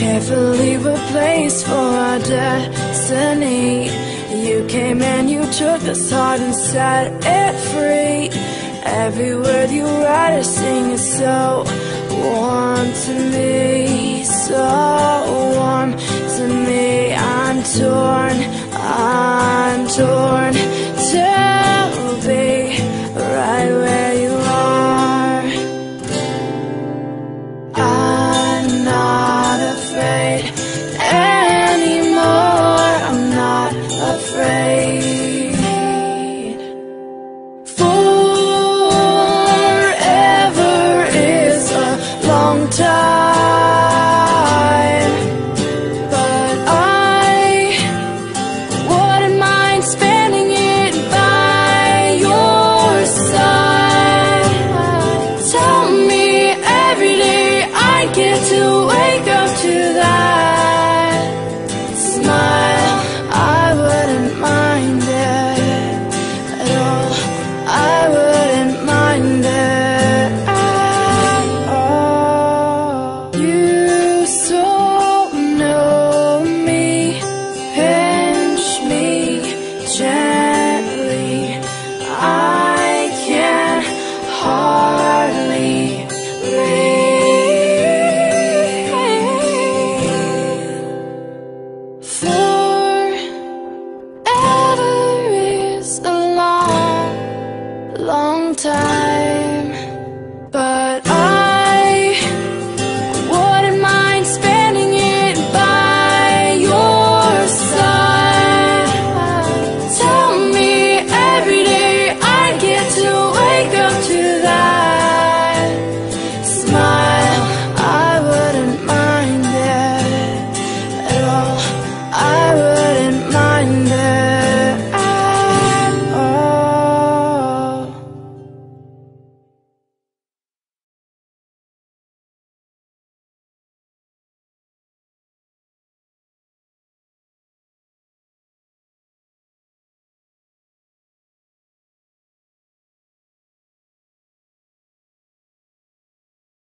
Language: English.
Carefully replaced for our destiny. You came and you took this heart and set it free. Every word you write or sing is so warm to me, so So know me, pinch me gently. I can hardly breathe. Forever is a long, long time.